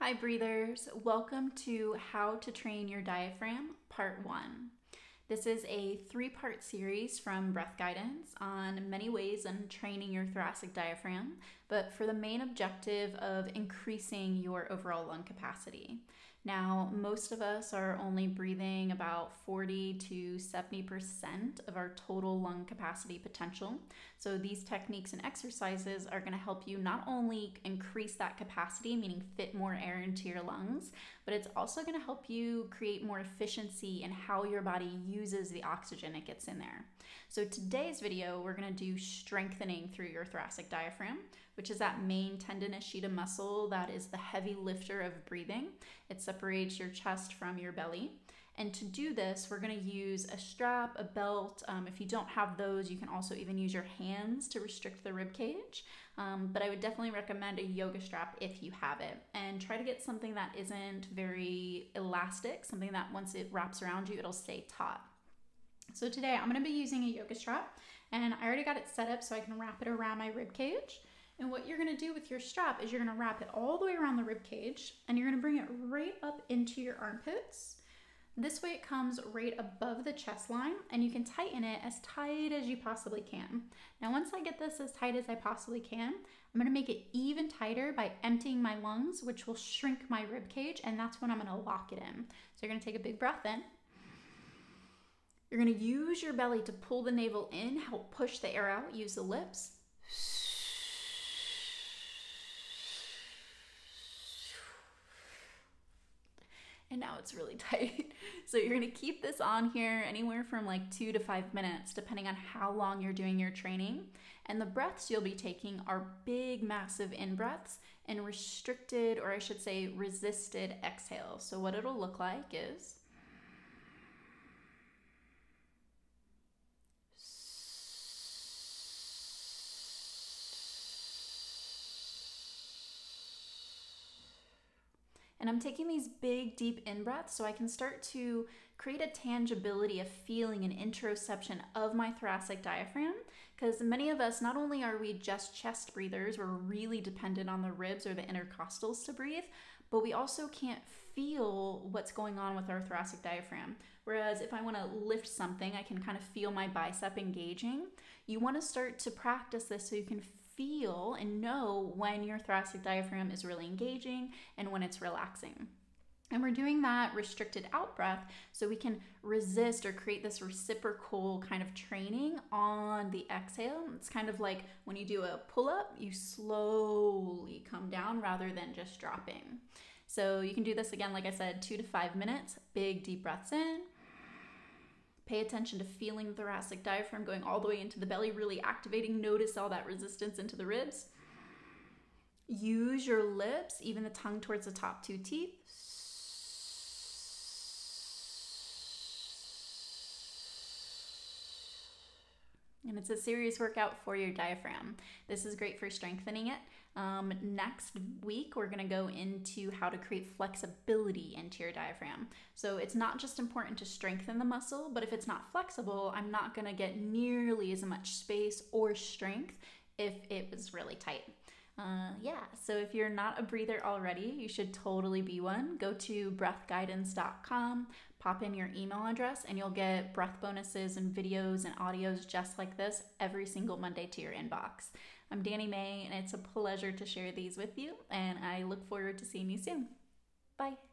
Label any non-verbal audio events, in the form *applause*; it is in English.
Hi, breathers. Welcome to How to Train Your Diaphragm, Part 1. This is a three part series from Breath Guidance on many ways in training your thoracic diaphragm, but for the main objective of increasing your overall lung capacity. Now, most of us are only breathing about 40 to 70% of our total lung capacity potential. So, these techniques and exercises are going to help you not only increase that capacity, meaning fit more air into your lungs, but it's also going to help you create more efficiency in how your body uses the oxygen it gets in there. So, today's video, we're going to do strengthening through your thoracic diaphragm which is that main tendinous sheet of muscle that is the heavy lifter of breathing. It separates your chest from your belly. And to do this, we're going to use a strap, a belt. Um, if you don't have those, you can also even use your hands to restrict the rib cage. Um, but I would definitely recommend a yoga strap if you have it. And try to get something that isn't very elastic, something that once it wraps around you, it'll stay taut. So today I'm going to be using a yoga strap and I already got it set up so I can wrap it around my rib cage. And what you're gonna do with your strap is you're gonna wrap it all the way around the rib cage and you're gonna bring it right up into your armpits. This way it comes right above the chest line and you can tighten it as tight as you possibly can. Now once I get this as tight as I possibly can, I'm gonna make it even tighter by emptying my lungs, which will shrink my rib cage and that's when I'm gonna lock it in. So you're gonna take a big breath in. You're gonna use your belly to pull the navel in, help push the air out, use the lips. And now it's really *laughs* tight. So you're gonna keep this on here anywhere from like two to five minutes, depending on how long you're doing your training. And the breaths you'll be taking are big, massive in breaths and restricted, or I should say resisted exhales. So what it'll look like is And I'm taking these big, deep in breaths so I can start to create a tangibility, a feeling, an interoception of my thoracic diaphragm. Because many of us, not only are we just chest breathers, we're really dependent on the ribs or the intercostals to breathe, but we also can't feel what's going on with our thoracic diaphragm. Whereas if I want to lift something, I can kind of feel my bicep engaging. You want to start to practice this so you can feel and know when your thoracic diaphragm is really engaging and when it's relaxing. And we're doing that restricted out breath so we can resist or create this reciprocal kind of training on the exhale. It's kind of like when you do a pull up, you slowly come down rather than just dropping. So you can do this again, like I said, two to five minutes, big deep breaths in Pay attention to feeling the thoracic diaphragm going all the way into the belly, really activating. Notice all that resistance into the ribs. Use your lips, even the tongue towards the top two teeth. And it's a serious workout for your diaphragm. This is great for strengthening it. Um, next week, we're going to go into how to create flexibility into your diaphragm. So it's not just important to strengthen the muscle, but if it's not flexible, I'm not going to get nearly as much space or strength if it was really tight. Uh, yeah, so if you're not a breather already, you should totally be one. Go to breathguidance.com, pop in your email address, and you'll get breath bonuses and videos and audios just like this every single Monday to your inbox. I'm Dani Mae, and it's a pleasure to share these with you, and I look forward to seeing you soon. Bye.